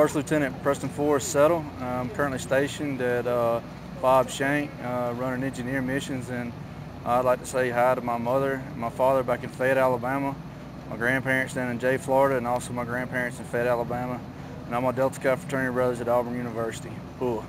First Lieutenant Preston Forrest Settle. I'm currently stationed at uh, FOB Shank, uh, running engineer missions, and I'd like to say hi to my mother and my father back in Fayette, Alabama, my grandparents down in Jay, Florida, and also my grandparents in Fayette, Alabama, and all my Delta Chi fraternity brothers at Auburn University. Cool.